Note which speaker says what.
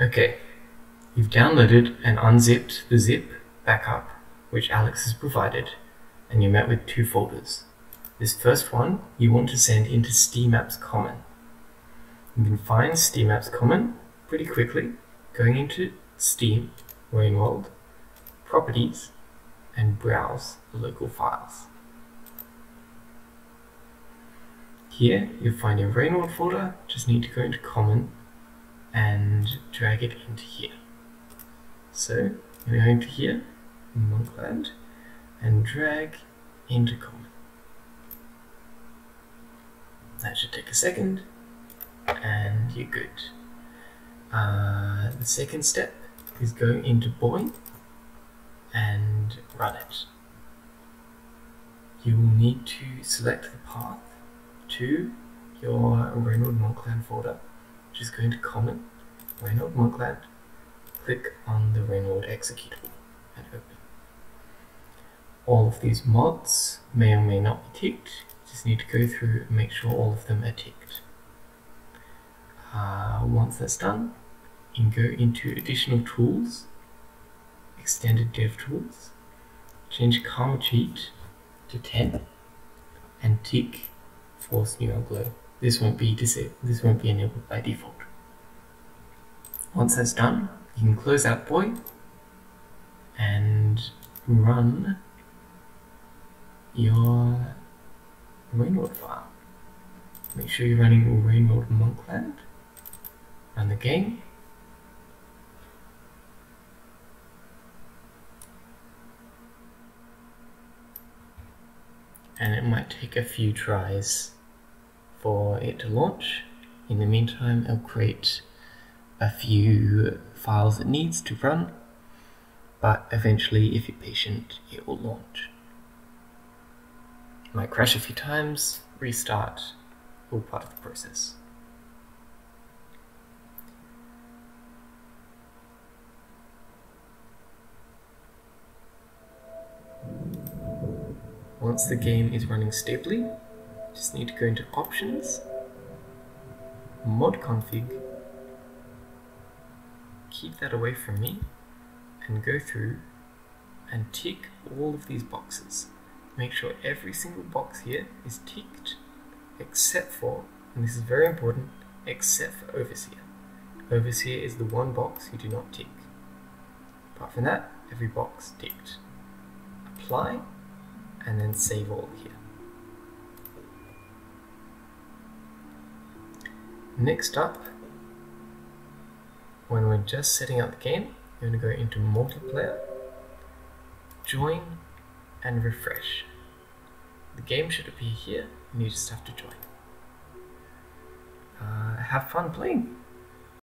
Speaker 1: Okay, you've downloaded and unzipped the zip backup which Alex has provided, and you're met with two folders. This first one you want to send into Steam Apps Common. You can find Steam Apps Common pretty quickly going into Steam, Rainworld, Properties, and browse the local files. Here you'll find your Rainworld folder, just need to go into Common and drag it into here. So I'm going to here, Monkland, and drag into Common. That should take a second, and you're good. Uh, the second step is go into Boing and run it. You will need to select the path to your Rainworld Monkland folder, is going to Common, Rainworld Monkland, click on the Rainworld executable and open. All of these mods may or may not be ticked, just need to go through and make sure all of them are ticked. Uh, once that's done, you can go into additional tools, extended dev tools, change Karma Cheat to 10, and tick Force Neural Glow. This won't be disabled this won't be enabled by default. Once that's done, you can close out BOI and run your Rainworld file. Make sure you're running Rainworld Monkland. Run the game. And it might take a few tries for it to launch. In the meantime, it'll create a few files it needs to run, but eventually, if you're patient, it will launch. It might crash a few times, restart, all part of the process. Once the game is running stably, just need to go into options, mod config, keep that away from me, and go through and tick all of these boxes. Make sure every single box here is ticked except for, and this is very important, except for Overseer. Overseer is the one box you do not tick. Apart from that, every box ticked. Apply, and then save all here. Next up, when we're just setting up the game, you're going to go into multiplayer, join, and refresh. The game should appear here, and you just have to join. Uh, have fun playing!